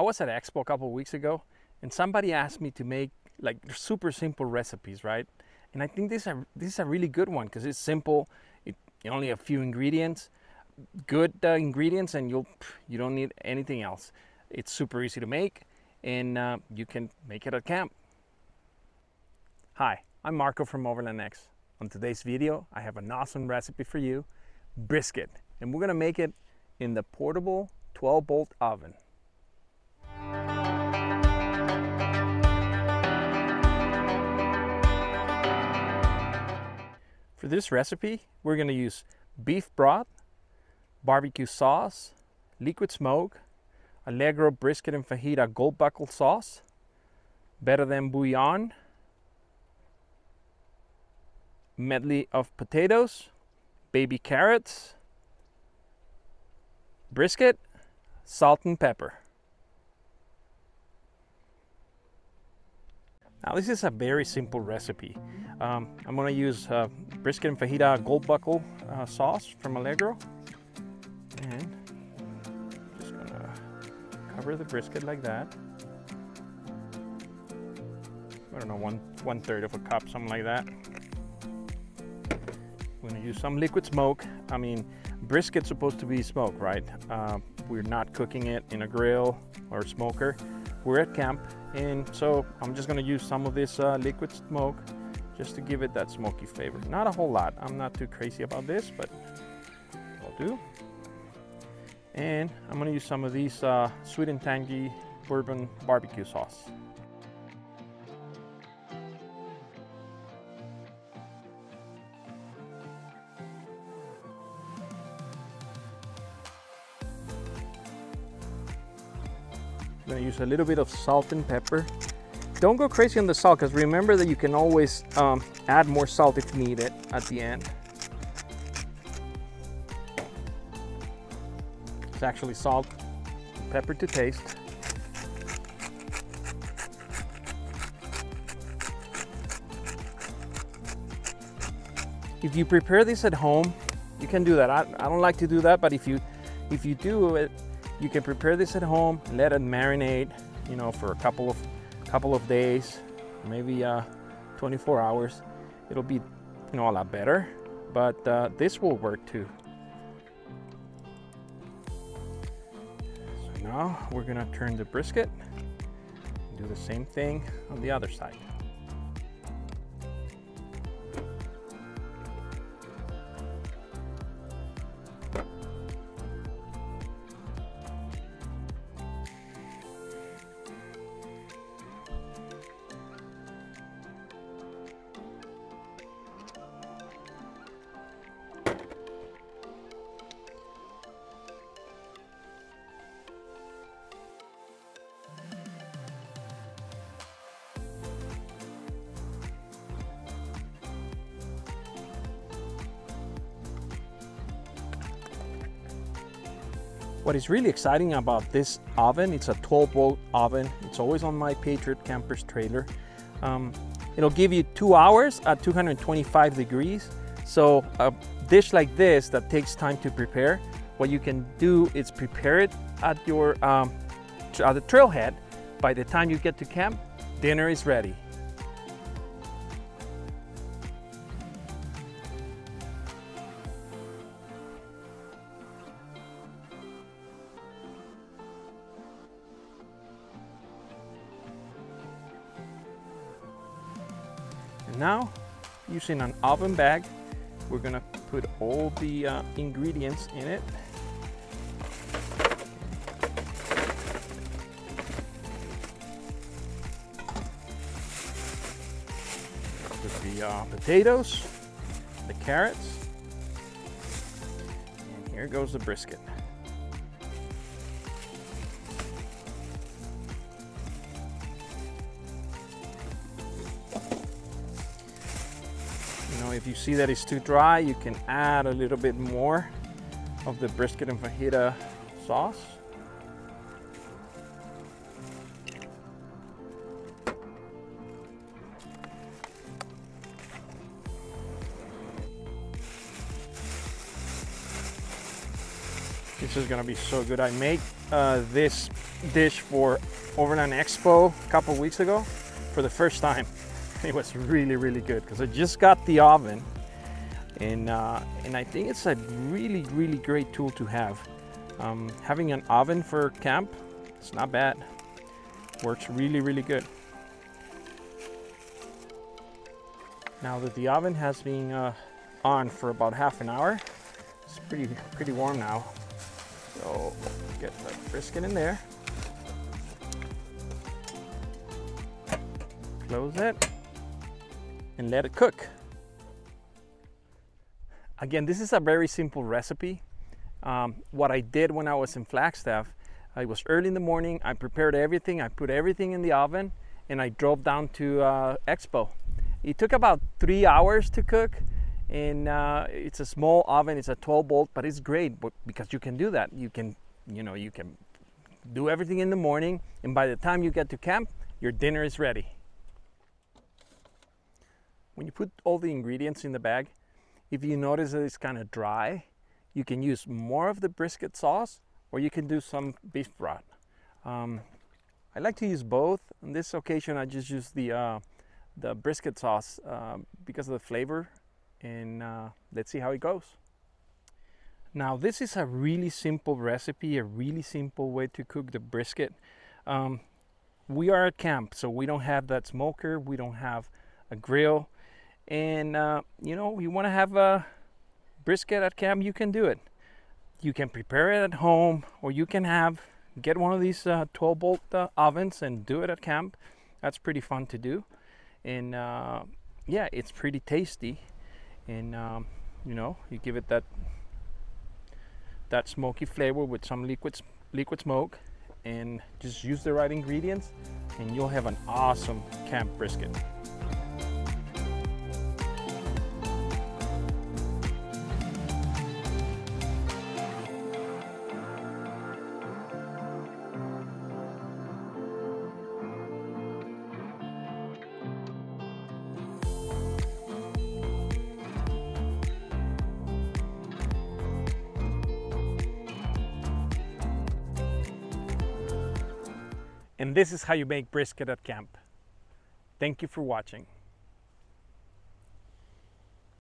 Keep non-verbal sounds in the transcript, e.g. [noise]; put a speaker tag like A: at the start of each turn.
A: I was at Expo a couple of weeks ago and somebody asked me to make like super simple recipes, right? And I think this, this is a really good one because it's simple, it, only a few ingredients, good uh, ingredients and you'll, you don't need anything else. It's super easy to make and uh, you can make it at camp. Hi, I'm Marco from Overland X. On today's video, I have an awesome recipe for you, brisket. And we're gonna make it in the portable 12 volt oven. For this recipe, we're gonna use beef broth, barbecue sauce, liquid smoke, Allegro brisket and fajita gold buckle sauce, better than bouillon, medley of potatoes, baby carrots, brisket, salt and pepper. Now this is a very simple recipe. Um, I'm going to use uh, brisket and fajita gold buckle uh, sauce from Allegro. And just to cover the brisket like that. I don't know, one, one third of a cup, something like that. Going to use some liquid smoke. I mean, brisket's supposed to be smoked, right? Uh, we're not cooking it in a grill or a smoker. We're at camp and so I'm just gonna use some of this uh, liquid smoke just to give it that smoky flavor. Not a whole lot. I'm not too crazy about this, but I'll do. And I'm gonna use some of these uh, sweet and tangy bourbon barbecue sauce. Gonna use a little bit of salt and pepper. Don't go crazy on the salt because remember that you can always um, add more salt if needed at the end. It's actually salt, pepper to taste. If you prepare this at home, you can do that. I, I don't like to do that, but if you if you do it you can prepare this at home, let it marinate, you know, for a couple of couple of days, maybe uh, 24 hours. It'll be, you know, a lot better, but uh, this will work too. So now we're gonna turn the brisket, do the same thing on the other side. What is really exciting about this oven, it's a 12 volt oven. It's always on my Patriot Campers trailer. Um, it'll give you two hours at 225 degrees. So a dish like this that takes time to prepare, what you can do is prepare it at your um, at the trailhead. By the time you get to camp, dinner is ready. And now, using an oven bag, we're gonna put all the uh, ingredients in it. Put the uh, potatoes, the carrots, and here goes the brisket. If you see that it's too dry, you can add a little bit more of the brisket and fajita sauce. This is gonna be so good. I made uh, this dish for Overland Expo a couple weeks ago for the first time. [laughs] It was really, really good because I just got the oven and, uh, and I think it's a really, really great tool to have. Um, having an oven for camp, it's not bad. Works really, really good. Now that the oven has been uh, on for about half an hour, it's pretty, pretty warm now. So get the brisket in there. Close it and let it cook. Again, this is a very simple recipe. Um, what I did when I was in Flagstaff, it was early in the morning, I prepared everything, I put everything in the oven, and I drove down to uh, Expo. It took about three hours to cook, and uh, it's a small oven, it's a 12 volt, but it's great because you can do that. You can, you know, you can do everything in the morning, and by the time you get to camp, your dinner is ready. When you put all the ingredients in the bag, if you notice that it's kind of dry, you can use more of the brisket sauce or you can do some beef broth. Um, I like to use both. On this occasion, I just use the, uh, the brisket sauce uh, because of the flavor and uh, let's see how it goes. Now this is a really simple recipe, a really simple way to cook the brisket. Um, we are at camp, so we don't have that smoker, we don't have a grill and uh, you know you want to have a brisket at camp you can do it. You can prepare it at home or you can have get one of these uh, 12 volt uh, ovens and do it at camp. That's pretty fun to do. And uh, yeah it's pretty tasty. And um, you know you give it that that smoky flavor with some liquid liquid smoke and just use the right ingredients and you'll have an awesome camp brisket And this is how you make brisket at camp. Thank you for watching.